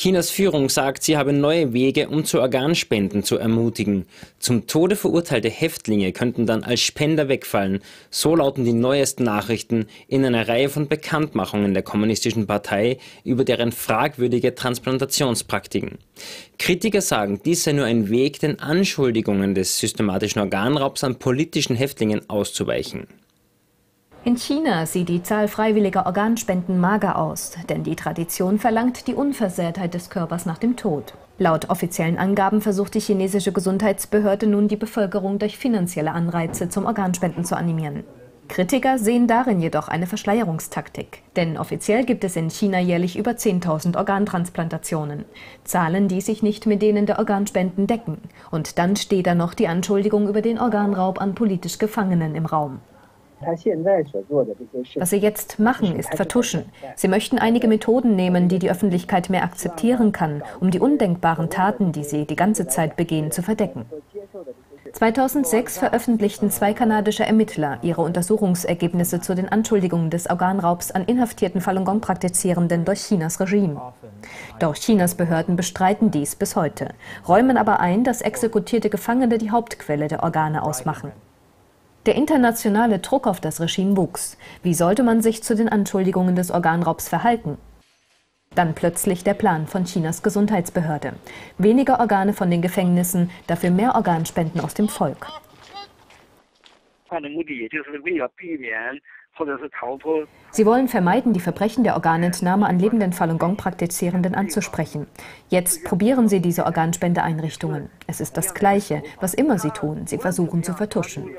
Chinas Führung sagt, sie habe neue Wege, um zu Organspenden zu ermutigen. Zum Tode verurteilte Häftlinge könnten dann als Spender wegfallen. So lauten die neuesten Nachrichten in einer Reihe von Bekanntmachungen der Kommunistischen Partei über deren fragwürdige Transplantationspraktiken. Kritiker sagen, dies sei nur ein Weg, den Anschuldigungen des systematischen Organraubs an politischen Häftlingen auszuweichen. In China sieht die Zahl freiwilliger Organspenden mager aus, denn die Tradition verlangt die Unversehrtheit des Körpers nach dem Tod. Laut offiziellen Angaben versucht die chinesische Gesundheitsbehörde nun die Bevölkerung durch finanzielle Anreize zum Organspenden zu animieren. Kritiker sehen darin jedoch eine Verschleierungstaktik, denn offiziell gibt es in China jährlich über 10.000 Organtransplantationen. Zahlen, die sich nicht mit denen der Organspenden decken. Und dann steht da noch die Anschuldigung über den Organraub an politisch Gefangenen im Raum. Was Sie jetzt machen, ist vertuschen. Sie möchten einige Methoden nehmen, die die Öffentlichkeit mehr akzeptieren kann, um die undenkbaren Taten, die Sie die ganze Zeit begehen, zu verdecken. 2006 veröffentlichten zwei kanadische Ermittler ihre Untersuchungsergebnisse zu den Anschuldigungen des Organraubs an inhaftierten Falun Gong-Praktizierenden durch Chinas Regime. Doch Chinas Behörden bestreiten dies bis heute, räumen aber ein, dass exekutierte Gefangene die Hauptquelle der Organe ausmachen. Der internationale Druck auf das Regime wuchs. Wie sollte man sich zu den Anschuldigungen des Organraubs verhalten? Dann plötzlich der Plan von Chinas Gesundheitsbehörde. Weniger Organe von den Gefängnissen, dafür mehr Organspenden aus dem Volk. Sie wollen vermeiden, die Verbrechen der Organentnahme an lebenden Falun Gong-Praktizierenden anzusprechen. Jetzt probieren sie diese Organspendeeinrichtungen. Es ist das Gleiche, was immer sie tun. Sie versuchen zu vertuschen.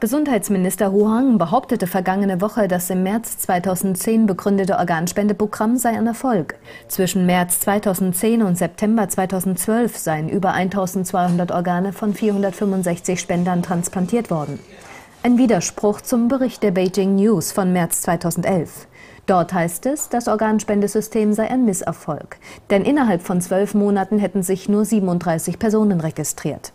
Gesundheitsminister Huang behauptete vergangene Woche, das im März 2010 begründete Organspendeprogramm sei ein Erfolg. Zwischen März 2010 und September 2012 seien über 1200 Organe von 465 Spendern transplantiert worden. Ein Widerspruch zum Bericht der Beijing News von März 2011. Dort heißt es, das Organspendesystem sei ein Misserfolg, denn innerhalb von zwölf Monaten hätten sich nur 37 Personen registriert.